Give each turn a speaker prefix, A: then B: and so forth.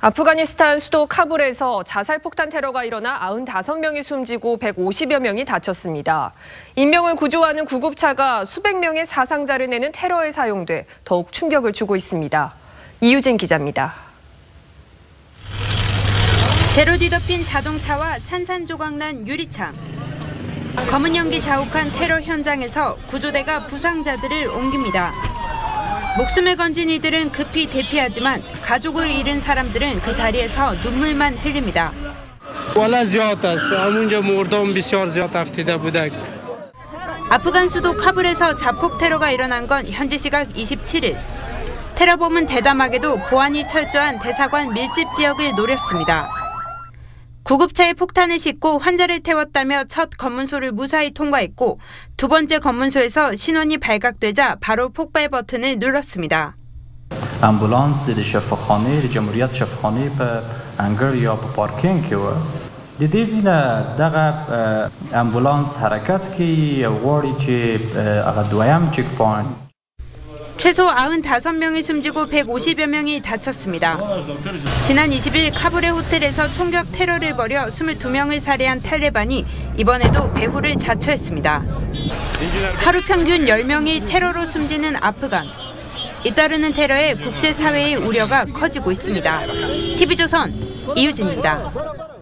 A: 아프가니스탄 수도 카불에서 자살 폭탄 테러가 일어나 95명이 숨지고 150여 명이 다쳤습니다. 인명을 구조하는 구급차가 수백 명의 사상자를 내는 테러에 사용돼 더욱 충격을 주고 있습니다. 이유진 기자입니다.
B: 제로 뒤덮인 자동차와 산산조각난 유리창. 검은 연기 자욱한 테러 현장에서 구조대가 부상자들을 옮깁니다. 목숨을 건진 이들은 급히 대피하지만 가족을 잃은 사람들은 그 자리에서 눈물만 흘립니다. 아프간 수도 카불에서 자폭 테러가 일어난 건 현지 시각 27일. 테러범은 대담하게도 보안이 철저한 대사관 밀집 지역을 노렸습니다. 구급차에 폭탄을 싣고 환자를 태웠다며 첫 검문소를 무사히 통과했고 두 번째 검문소에서 신원이 발각되자 바로 폭발 버튼을 눌렀습니다.
C: امبولانس د شفاخانه د جمهوریت شفاخانه په انګړ یا په پارکینګ کې و د دې ځینه دغه امبولانس حرکت کوي او غواړي چې هغه دویم چک پوینټ
B: 최소 95명이 숨지고 150여 명이 다쳤습니다. 지난 20일 카불의 호텔에서 총격 테러를 벌여 22명을 살해한 탈레반이 이번에도 배후를 자처했습니다. 하루 평균 10명이 테러로 숨지는 아프간. 잇따르는 테러에 국제사회의 우려가 커지고 있습니다. TV조선 이유진입니다.